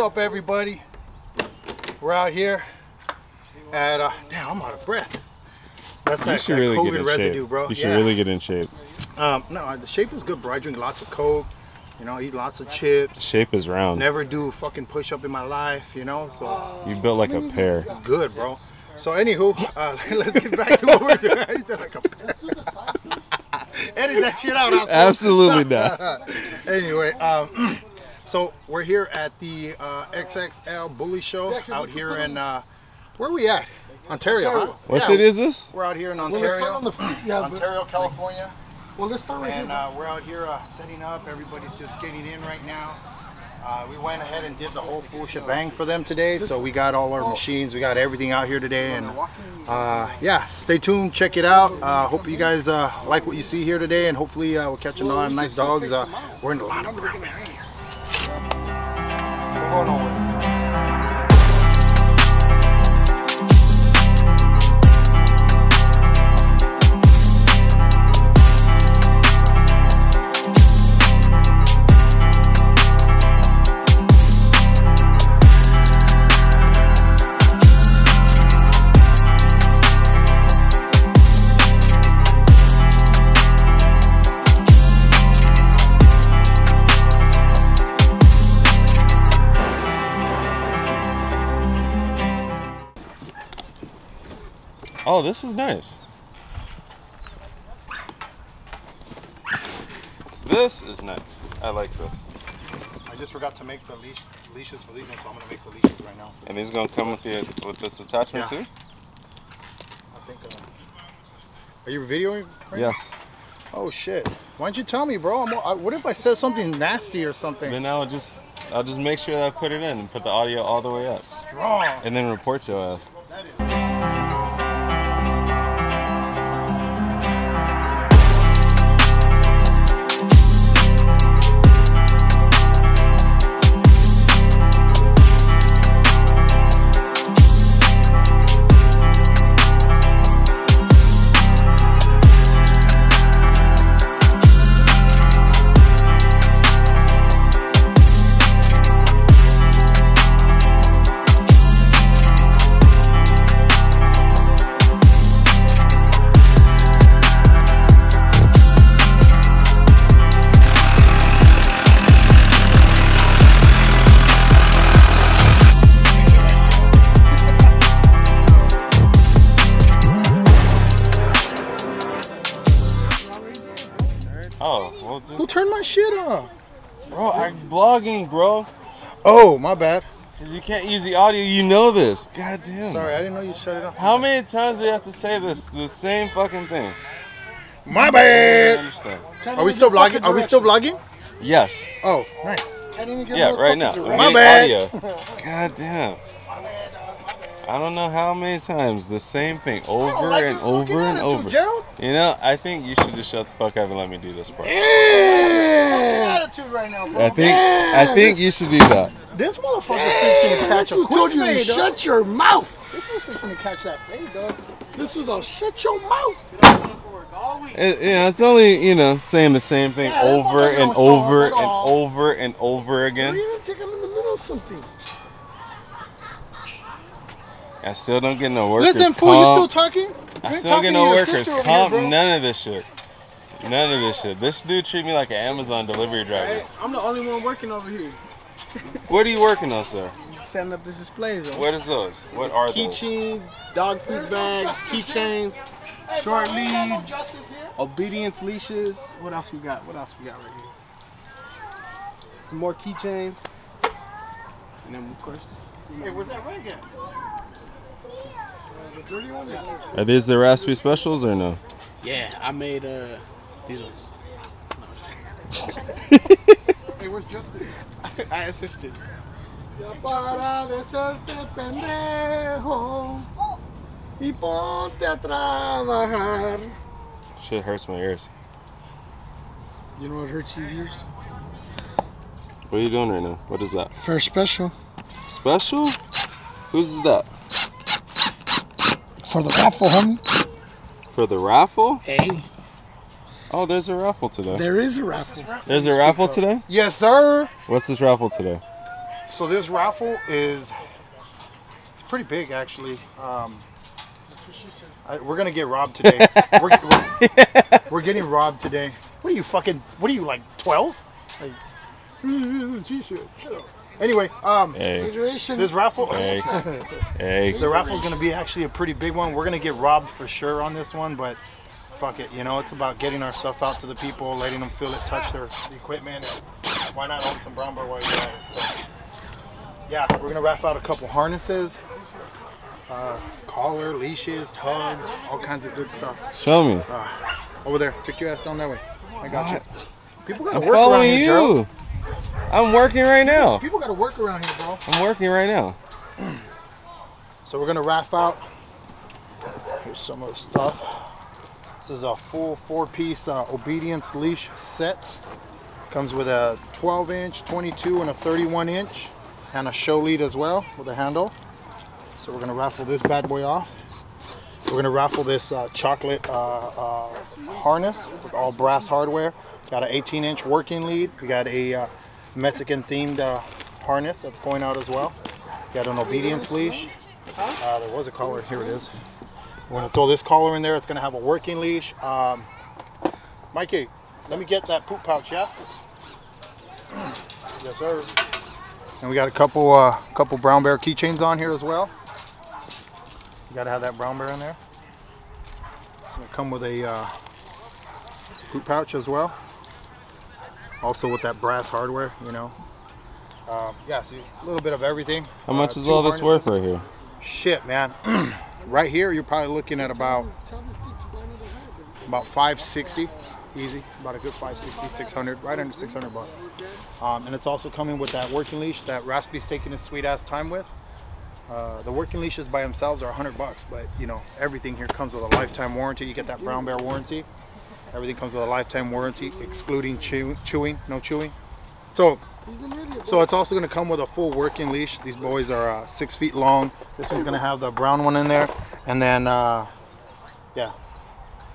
up, everybody? We're out here at, uh, damn, I'm out of breath. That's You that, should that really COVID get in residue, shape. bro. You should Yeah. really get in shape. Um, no, the shape is good, bro. I drink lots of Coke, you know, eat lots of chips. Shape is round. Never do a fucking push up in my life, you know, so You built like a pear. it's good, bro. So, anywho, uh, let's get back to what we're doing. Said like a Edit that shit out. Absolutely not. anyway, um, so we're here at the uh, XXL Bully Show out here in uh, where are we at? Ontario. Huh? What Yeah, city is this? We're out here in Well, let's start Ontario, on the front. Yeah, but, Ontario, California, well, let's start right and here. uh, we're out here uh, setting up. Everybody's just getting in right now. Uh, we went ahead and did the whole full shebang for them today, so we got all our machines, we got everything out here today, and uh, yeah, stay tuned, check it out. Uh, hope you guys uh, like what you see here today, and hopefully uh, we'll catch a lot of nice dogs. Uh, we're in a lot of brown bear gear. Don't go Oh, this is nice. This is nice. I like this. I just forgot to make the leash, leashes for these ones, so I'm gonna make the leashes right now. And these gonna come with the with this attachment Yeah. too? I think. Uh, are you videoing? Right Yes. Oh shit! Why don't you tell me, bro? I'm, I, what if I said something nasty or something? Then I'll just I'll just make sure that I put it in and put the audio all the way up. Strong. And then report your ass. That is. Oh, well Who turned my shit off? Bro, I'm vlogging, bro. Oh, my bad. Cause you can't use the audio, you know this. God damn. Sorry, I didn't know you shut it off. How many times do you have to say this? The same fucking thing. My I bad. understand. Are we still vlogging? Are we still vlogging? Yes. Oh, nice. Can't even get Yeah, right now. fucking My bad. audio. God damn. I don't know how many times the same thing over like and your fucking over and attitude, over. Gerald. You know, I think you should just shut the fuck up and let me do this part. Yeah. Attitude right now, bro. I think I think you should do that. This motherfucker fixing to catch That's a quick told you to fade, dog. shut your mouth. This was fixing to catch that fade, dog. This was a shut your mouth. It, you know, it's only you know saying the same thing Yeah, over and over and over and over Or again. even think I'm in the middle of something. I still don't get no workers Listen, fool, you still comp. talking? You I ain't still don't get talking no to your workers sister comp. here. None of this shit. None of this shit. This dude treat me like an Amazon delivery driver. I'm the only one working over here. What are you working on, sir? Setting up the displays. on What is those? What are those? Keychains, dog food bags, keychains, short leads, obedience leashes. What else we got? What else we got right here? Some more keychains. And then of course. Hey, where's that rag at? The dirty one? Yeah. Are these the raspy specials or no? Yeah, I made uh these ones. Hey, where's Justin? I assisted. Para de serte pendejo y ponte a trabajar. Shit hurts my ears. You know what hurts his ears? What are you doing right now? What is that? First special Special? Who's that? For the raffle, homie. For the raffle? Hey. Oh, there's a raffle today. There is a raffle. There's a raffle today. Yes, sir. What's this raffle today? So this raffle is it's pretty big, actually. Um, I, we're gonna get robbed today. we're, we're, we're getting robbed today. What are you fucking? What are you like? Twelve? Like, anyway, um, Hey, this raffle. hey, hey. The raffle's gonna be actually a pretty big one. We're gonna get robbed for sure on this one, but fuck it, you know, it's about getting our stuff out to the people, letting them feel it, touch their equipment, and why not own some brown bear while you're at it? So, yeah, we're gonna raffle out a couple harnesses, uh, collar, leashes, tugs, all kinds of good stuff. Show me. Over there, take your ass down that way. I got What? you. People gotta I'm work around following here, Joe. I'm working right now. People gotta work around here, bro. I'm working right now. So we're gonna raff out. Here's some of the stuff. This is a full four-piece uh, obedience leash set. Comes with a 12-inch, 22, and a 31-inch, and a show lead as well with a handle. So we're gonna raffle this bad boy off. We're gonna raffle this uh, chocolate uh, uh, harness with all brass hardware. Got an 18-inch working lead. We got a uh, Mexican-themed uh, harness that's going out as well. Got an obedience leash. Uh, there was a collar. Here it is. We're gonna throw this collar in there. It's gonna have a working leash. Um, Mikey, let me get that poop pouch, yeah? yes, sir. And we got a couple, uh, couple brown bear keychains on here as well. You gotta have that brown bear in there. It's gonna come with a uh, poop pouch as well. Also with that brass hardware, you know. Um, yeah, so a little bit of everything. How much Uh, is all this worth right here? Shit, man. right here, you're probably looking at about about 560, easy. About a good 560, 600, right under 600 bucks. Um, and it's also coming with that working leash that Raspy's taking his sweet ass time with. Uh, the working leashes by themselves are 100 bucks, but you know everything here comes with a lifetime warranty. You get that brown bear warranty. Everything comes with a lifetime warranty, excluding chew- chewing, no chewing. So He's an idiot. so it's also going to come with a full working leash. These boys are uh, six feet long. This one's going to have the brown one in there, and then uh, yeah.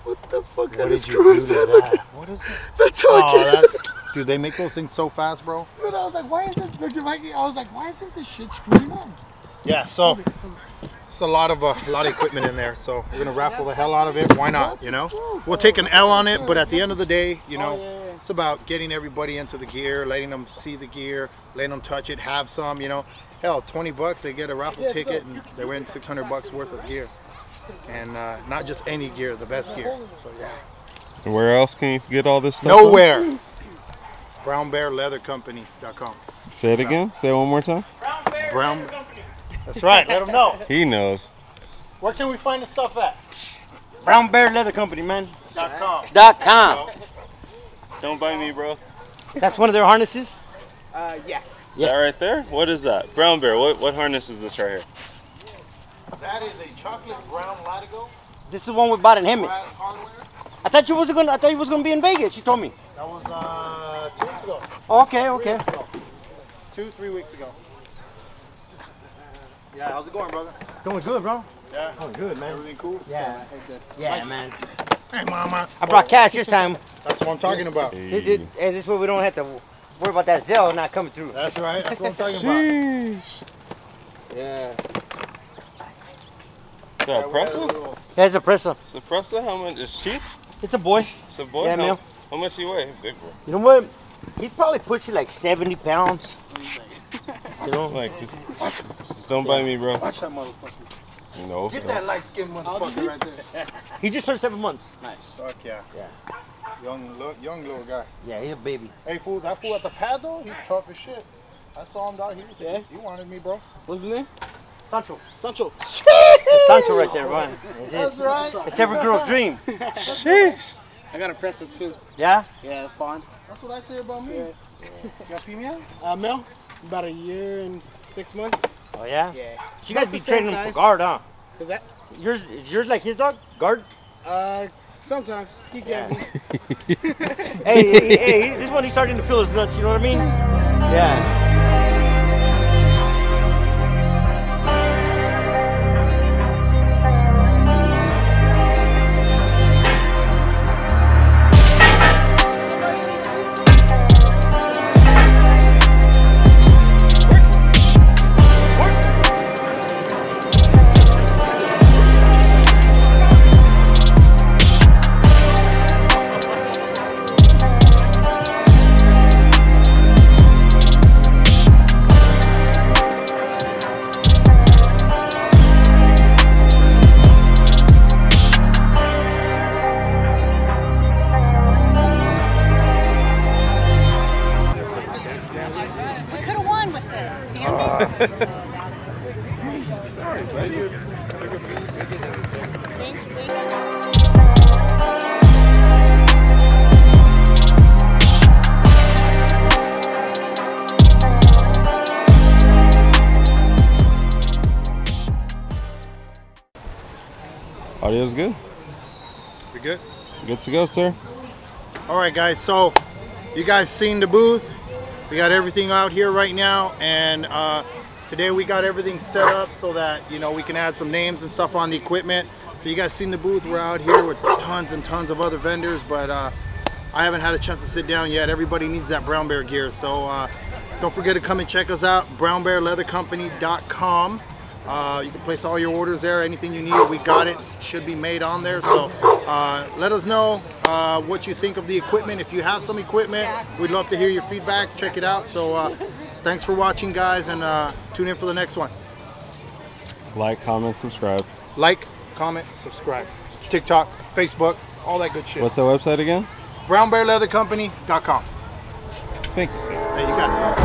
What the fuck What kind of screw is that? that? What is that? That's how Oh, that, dude, they make those things so fast, bro. But I was like, why isn't I was like, why isn't this shit screwing on? Yeah, so it's a lot of uh, a lot of equipment in there. So we're gonna raffle the hell out of it. Why not? You know, we'll take an L on it, but at the end of the day, you know, it's about getting everybody into the gear, letting them see the gear, letting them touch it, have some. You know, hell, 20 bucks they get a raffle ticket and they win 600 bucks worth of gear, and uh, not just any gear, the best gear. So yeah, And where else can you get all this stuff? from? nowhere. BrownBearLeatherCompany.com. Say it again. Say it one more time. Brown. That's right. Let him know. He knows. Where can we find the stuff at? Brown Bear Leather Company, man. Dot com. Dot com. Don't bite me, bro. That's one of their harnesses. Uh, yeah. Yeah. That right there? What is that? Brown bear. What what harness is this right here? That is a chocolate brown Latigo This is the one we bought in Hemet. brass hardware. I thought you was gonna. I thought you was gonna be in Vegas. You told me. That was uh, two weeks ago. Okay, Three okay. weeks ago. Two, three weeks ago. Yeah, how's it going, brother? Going good, bro. Yeah. Going good, man. Everything cool? Yeah. Yeah, man. Hey, mama. I brought cash this time. That's what I'm talking about. It, it, and this way we don't have to worry about that Zelle not coming through. That's right. That's what I'm talking about. Sheesh. Yeah. Is that a Presa? There's a Presa. It's a Presa? How much? Is she? It's a boy. It's a boy? Yeah, how, man. how much he weigh? Big boy. You know what? He'd probably put you like 70 pounds. You know? Like, just, just, just don't bite me, bro. Watch that motherfucker. No. Get no. that light skinned motherfucker right there. He just turned seven months. Nice. Fuck yeah. Yeah. Young, look, young little guy. Yeah, he's a baby. Hey, fool, that fool at the pad though, he's tough as shit. I saw him down here. Yeah? He wanted me, bro. What's his name? Sancho. Sancho. It's Sancho right there, man. It's, That's it's, right. it's every girl's dream. Sheesh. I got a Presa too. Yeah? Yeah, fun. That's what I say about me. You got female? Uh, male. About a year and six months. Oh, yeah? Yeah. You gotta be the same training him for guard, huh? Is that? Yours, is yours like his dog? Guard? Uh, sometimes he can be. hey, hey, hey, this one he's starting to feel his nuts, you know what I mean? Yeah. Audio's good. we good? Good to go, sir. All right, guys. So you guys seen the booth? We got everything out here right now, and uh, today we got everything set up so that you know we can add some names and stuff on the equipment. So you guys seen the booth? We're out here with tons and tons of other vendors, but uh, I haven't had a chance to sit down yet. Everybody needs that brown bear gear, so uh, don't forget to come and check us out. BrownBearLeatherCompany.com. Uh, you can place all your orders there. Anything you need, we got it. it should be made on there. So uh, let us know uh, what you think of the equipment. If you have some equipment, we'd love to hear your feedback. Check it out. So uh, thanks for watching, guys, and uh, tune in for the next one. Like, comment, subscribe. Like, comment, subscribe. TikTok, Facebook, all that good shit. What's our website again? BrownBearLeatherCompany.com. Thank you, sir. Hey, you got it.